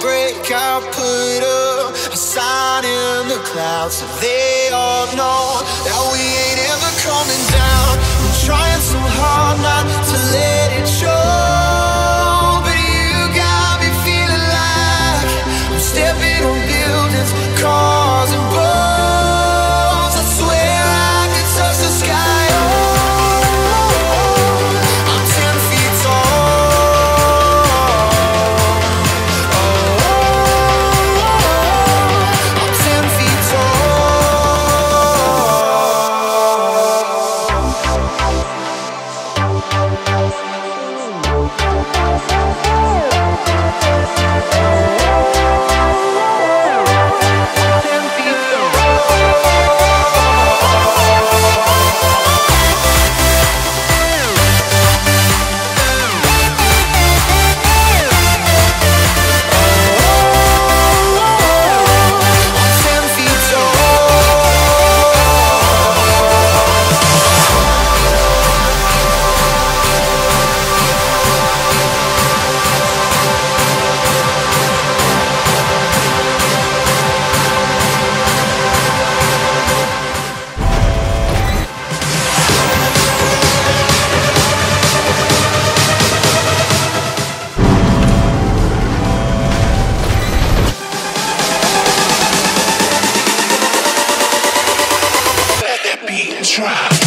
break, I'll put up a sign in the clouds so they all know that we ain't ever coming down. I'm trying so hard not try.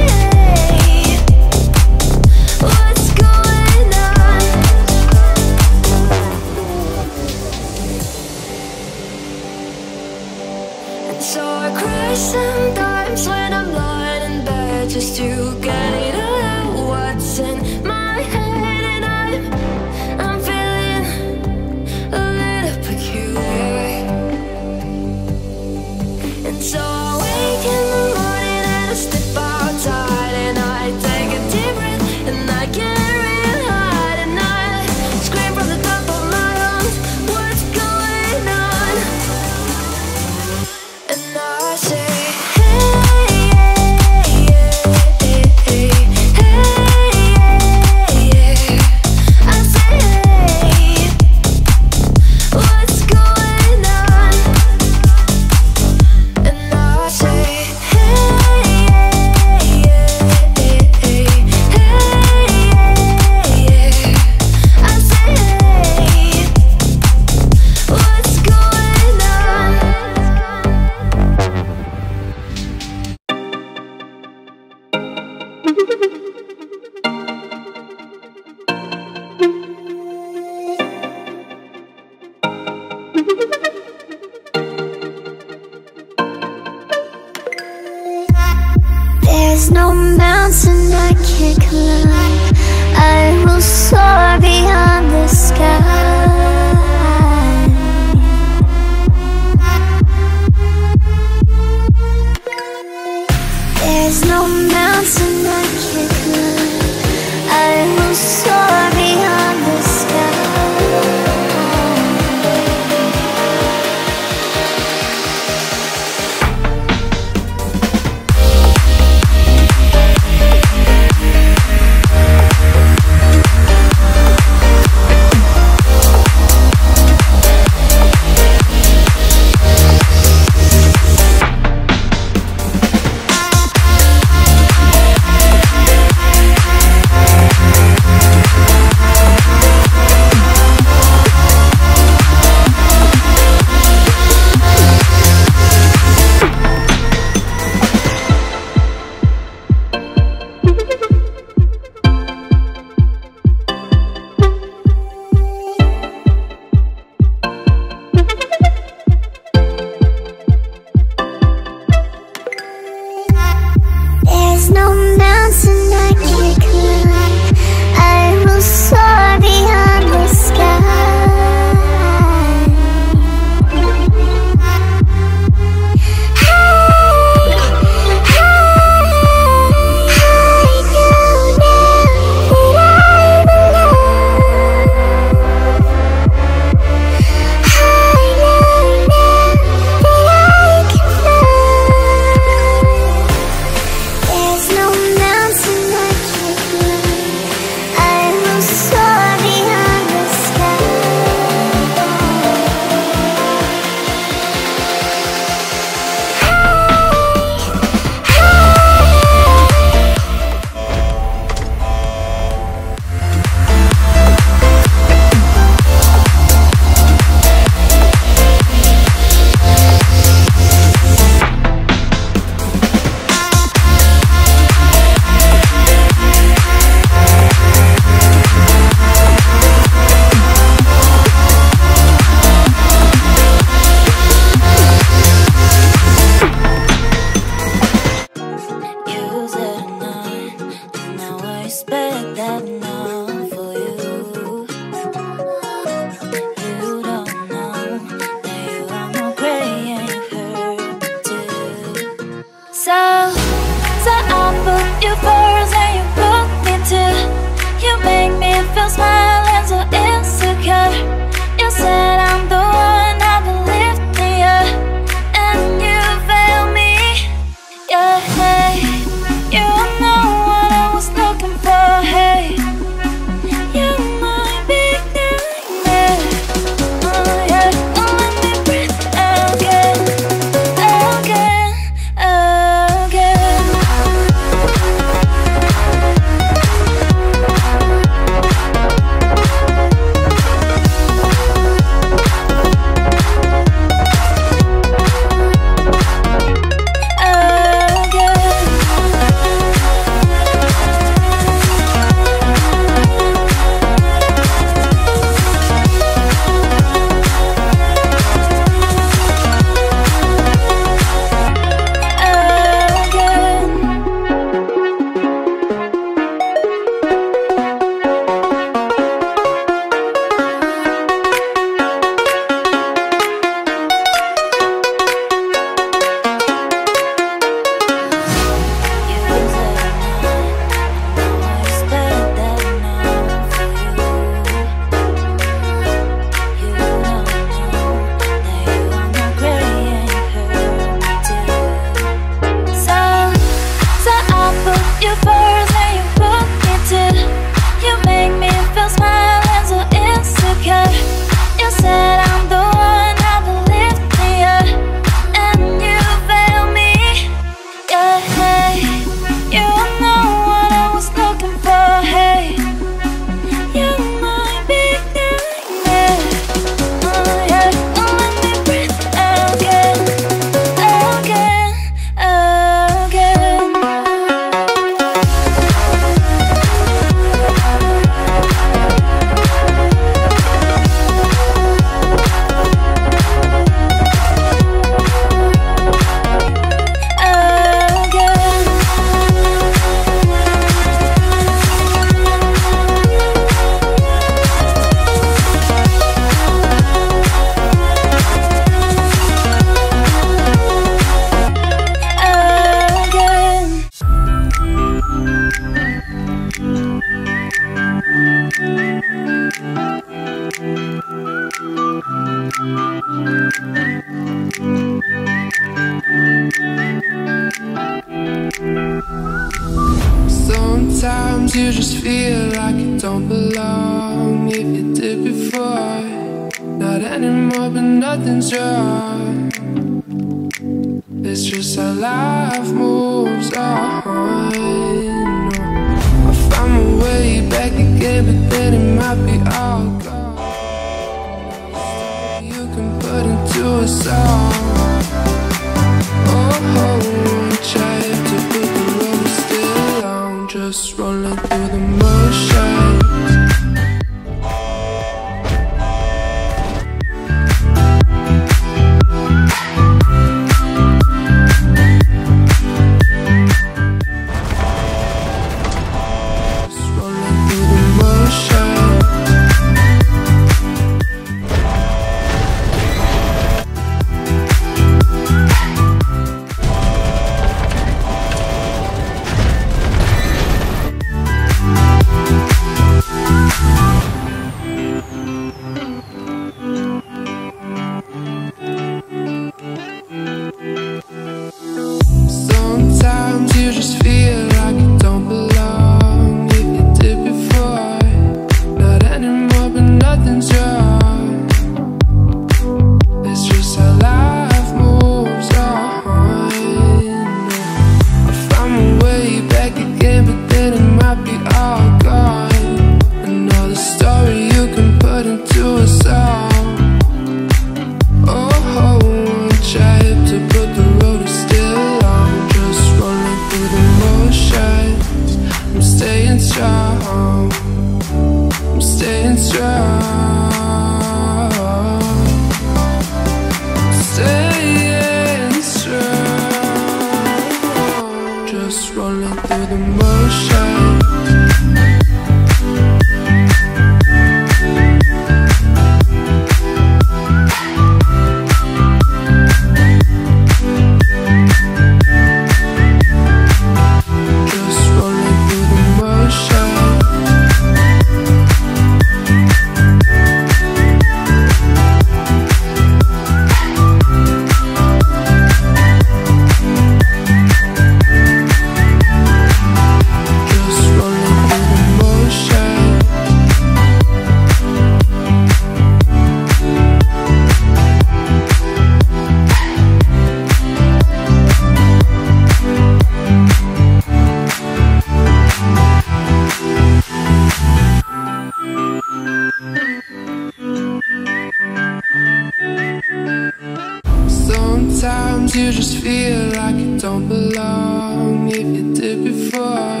Sometimes you just feel like you don't belong. If you did before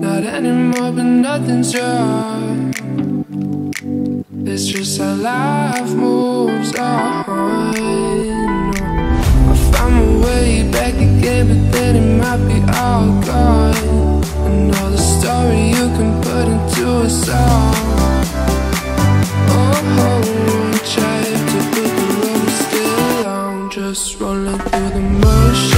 Not anymore, but nothing's wrong. It's just how life moves on. I find my way back again, but then it might be all gone. And all the story you can put into a song. through the motion